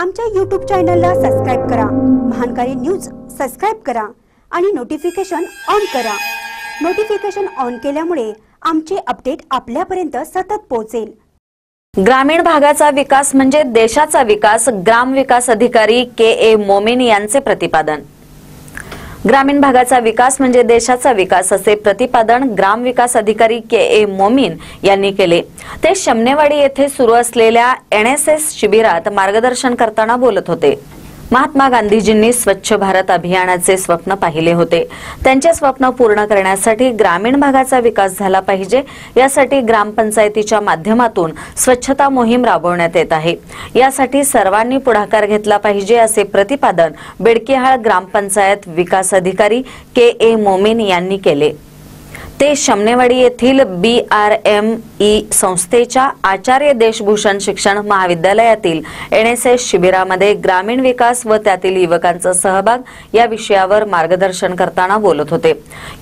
आमच्या यूट्यूब चॅनलला सबस्क्राईब करा. महानकारी न्यूज सबस्क्राईब करा आणि नोटिफिकेशन ऑन करा. नोटिफिकेशन ऑन केल्यामुळे आमचे अपडेट आपल्यापर्यंत सतत पोहोचेल. ग्रामीण भागाचा विकास म्हणजे देशाचा विकास ग्राम विकास अधिकारी के ए मोमिन यांचे प्रतिपादन. ग्रामीण भागाचा विकास म्हणजे देशाचा विकास असे प्रतिपादन ग्राम विकास अधिकारी के ए मोमीन यांनी केले. ते शमनेवाडी येथे सुरू असलेल्या एनएसएस शिबिरात मार्गदर्शन करताना बोलत होते. महात्मा गांधीजींनी स्वच्छ भारत अभियानाचे स्वप्न पाहिले होते. त्यांचे स्वप्न पूर्ण करण्यासाठी ग्रामीण भागाचा विकास झाला पाहिजे यासाठी ग्रामपंचायतीच्या माध्यमातून स्वच्छता मोहीम राबवण्यात येत आहे. यासाठी सर्वांनी पुढाकार घेतला पाहिजे असे प्रतिपादन बेडकेहाळ ग्रामपंचायत विकास अधिकारी के ए मोमीन यांनी केले. ते शमनेवाडी येथील बी आर एम ई संस्थेच्या आचार्य देशभूषण शिक्षण महाविद्यालयातील एन एस एस शिबिरामध्ये ग्रामीण विकास व त्यातील युवकांचा सहभाग या विषयावर मार्गदर्शन करताना बोलत होते.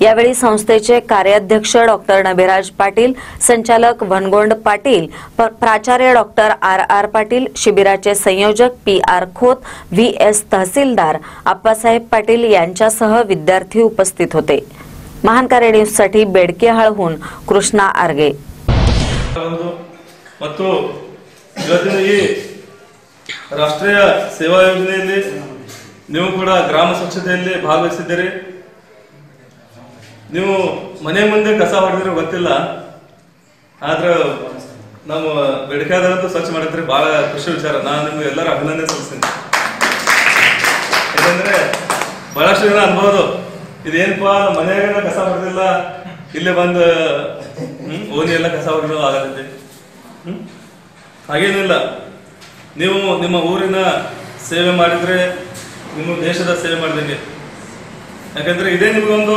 यावेळी संस्थेचे कार्याध्यक्ष डॉक्टर नभिराज पाटील संचालक भनगोंड पाटील प्राचार्य डॉक्टर आर आर पाटील शिबिराचे संयोजक P R Khot V S तहसीलदार आप्पासाहेब पाटील यांच्यासह विद्यार्थी उपस्थित होते. महानकारी न्यूजसाठी बेडकेहाळहून कृष्णा आर्गे ಒಂದು ಮತ್ತು ಇವತ್ತಿನ ಈ ರಾಷ್ಟ್ರೀಯ ಸೇವಾ ಯೋಜನೆಯಲ್ಲಿ ನೀವು ಕೂಡ ಗ್ರಾಮ ಸ್ವಚ್ಛತೆಯಲ್ಲಿ ಭಾಗವಹಿಸಿದ್ದೀರಿ ನೀವು ಮನೆ ಮುಂದೆ ಕಸ ಹೊಡೆದ್ರೆ ಗೊತ್ತಿಲ್ಲ ಆದ್ರೆ ನಮ್ಮ ಬೆಳಕಾದಂತೂ ಸ್ವಚ್ಛ ಮಾಡಿದ್ರೆ ಬಹಳ ಖುಷಿ ವಿಚಾರ ನಾನು ನಿಮ್ಗೆ ಎಲ್ಲರೂ ಅಭಿನಂದನೆ ಸಲ್ಲಿಸ್ತೀನಿ ಯಾಕಂದ್ರೆ ಬಹಳಷ್ಟು ಜನ ಅನ್ಬೋದು ಇದೇನಪ್ಪ ನಮ್ಮ ಮನೆಯಾಗ ಕಸ ಹೊಡೆದಿಲ್ಲ? ಇಲ್ಲೇ ಬಂದು, ಹ್ಮ್ ಓನಿ ಎಲ್ಲ ಕಸ ಹೊಡೆದು ಆಗತ್ತೆ. ಹ್ಮ್? ಹಾಗೇನಿಲ್ಲ ನೀವು ನಿಮ್ಮ ಊರಿನ ಸೇವೆ ಮಾಡಿದ್ರೆ, ನಿಮ್ಮ ದೇಶದ ಸೇವೆ ಮಾಡಿದಂಗೆ. ಯಾಕಂದ್ರೆ ಇದೇ ನಿಮಗೊಂದು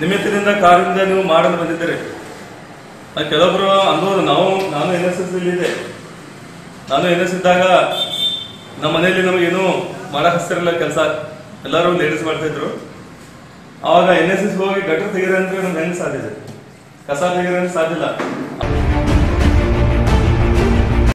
ನಿಮಿತ್ತದಿಂದ ಕಾರಿಂದ ನೀವು ಮಾಡಲು ಬಂದಿದ್ದೀರಿ. ಕೆಲವೊಬ್ರು ಅನ್ಬೋದು ನಾವು, ನಾನು ಎನ್ ಎಸ್ ಎಸ್ ಇದೆ ನಾನು ಎನ್ ಎಸ್ ಇದ್ದಾಗ ನಮ್ಮ ಮನೆಯಲ್ಲಿ ನಮಗೇನು ಮಾಡಕ್ಕೆ ಹಸ್ತಿರಲಿಲ್ಲ ಕೆಲಸ. ಎಲ್ಲರೂ ಲೇಡೀಸ್ ಮಾಡ್ತಿದ್ರು ಅವಾಗ ಎನ್ ಎಸ್ ಎಸ್ ಹೋಗಿ ಗಟ್ಟರ್ ತೆಗೀರಿ ಅಂದ್ರೆ ನಮ್ಗೆ ಸಾಧ್ಯ ಕಸ ತೆಗೀರಿ ಸಾಧ್ಯ ಇಲ್ಲ.